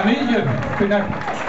Anillo, final.